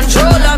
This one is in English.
Control.